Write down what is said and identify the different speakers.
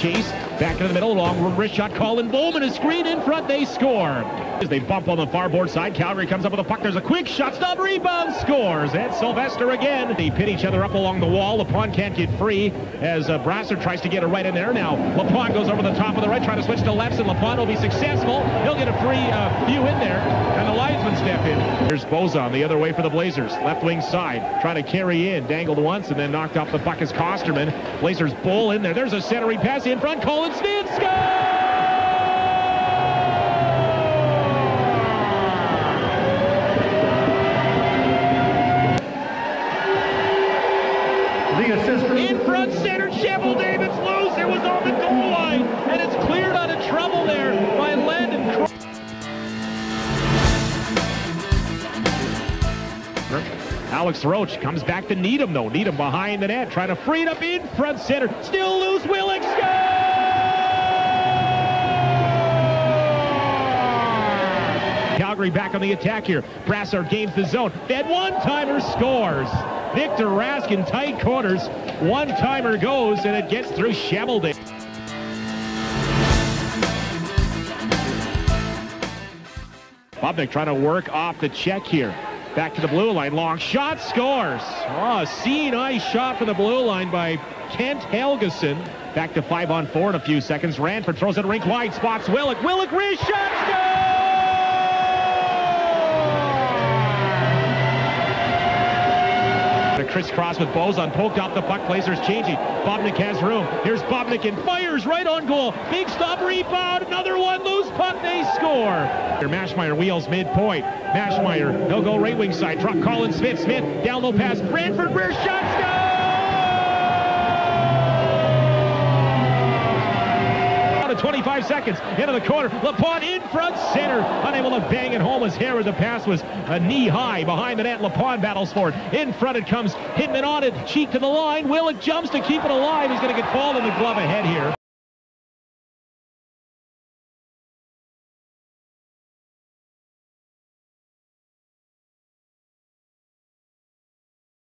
Speaker 1: chase. Back into the middle, long wrist shot. Colin Bowman, a screen in front. They score. As they bump on the far board side, Calgary comes up with a puck. There's a quick shot, stop, rebound, scores. And Sylvester again. They pit each other up along the wall. LaPont can't get free as uh, Brassart tries to get it right in there. Now LaPont goes over the top of the right, trying to switch to lefts, and LaPont will be successful. He'll get a free uh, view in there, and the linesman step in. There's Bozon the other way for the Blazers. Left wing side, trying to carry in. Dangled once and then knocked off the puck as Kosterman. Blazers bull in there. There's a centering pass in front. Colin Smith scores!
Speaker 2: The assistant.
Speaker 1: In front center, Chevel Davis loose. It was on the goal line, and it's cleared out of trouble there by Landon. Cro- Alex Roach comes back to Needham, though. Needham behind the net, trying to free it up in front center. Still loose. Willick scores! Calgary back on the attack here. Brassart gains the zone. That one-timer scores. Victor Rask in tight corners. One-timer goes, and it gets through Cheveldave. Bubnik trying to work off the check here. Back to the blue line. Long shot scores. Oh, a seeing eye shot from the blue line by Kent Helgesen. Back to five on four in a few seconds. Ranford throws it rink wide. Spots Willick. Willick wrist shot scores! Crisscross with Bozon. Poked off the puck. Blazers changing. Bobnik has room. Here's Bobnik and fires right on goal. Big stop rebound. Another one. Loose puck. They score. Here Mashmeyer wheels midpoint. Mashmeyer. They'll go right wing side. Truck Colin Smith. Smith down low pass. Ranford rear shot. Score! 25 seconds into the corner. LaPont in front center. Unable to bang it home as Herod. The pass was uh, a knee high behind the net. LaPont battles for it. In front it comes. Hitman on it. Cheek to the line. Willick jumps to keep it alive. He's going to get called in the glove ahead here.